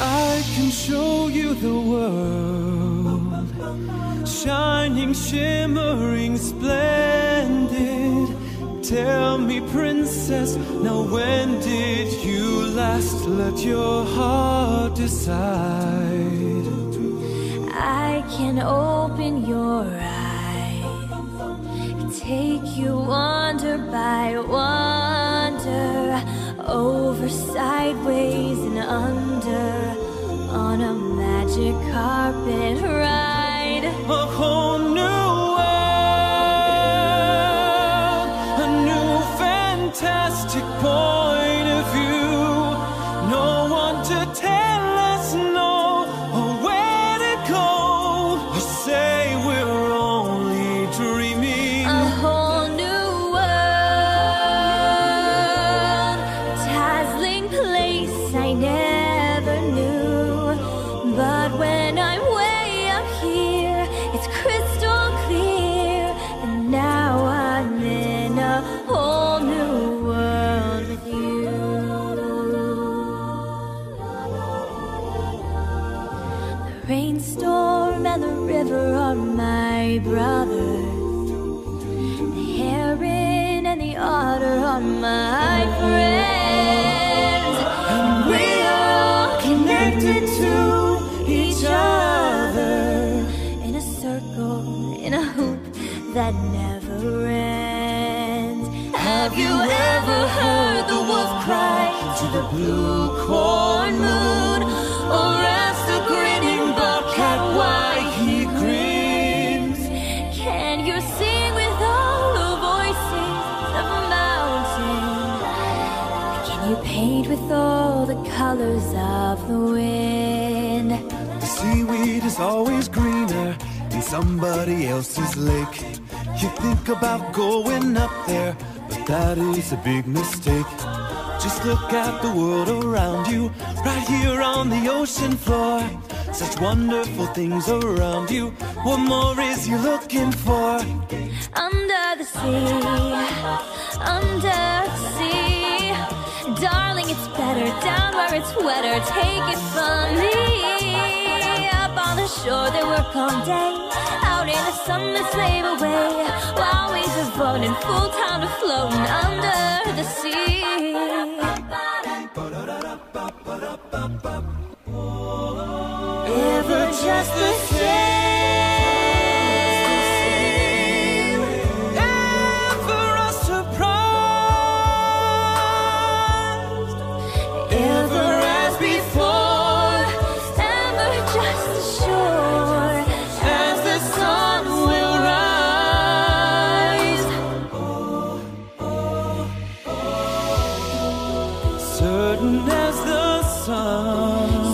I can show you the world, shining, shimmering, splendid. Tell me, princess, now when did last let your heart decide? I can open your eyes, take you wonder by wonder, over, sideways, and under, on a magic carpet ride. Oh, I never knew. But when I'm way up here, it's crystal clear. And now I'm in a whole new world with you. The rainstorm and the river are my brothers. The heron and the otter are my friends. That never ends. Have you ever heard the wolf cry to the blue corn moon? Or ask the grinning bobcat why he grins? Can you sing with all the voices of a mountain? Can you paint with all the colors of the wind? The seaweed is always greener in somebody else's lake. You think about going up there, but that is a big mistake. Just look at the world around you, right here on the ocean floor. Such wonderful things around you. What more is you looking for? Under the sea, under the sea. Darling, it's better down where it's wetter. Take it from me. Shore, they work all day. Out in the sun, they slave away. While we devoting full time to floating under the sea. certain as the sun.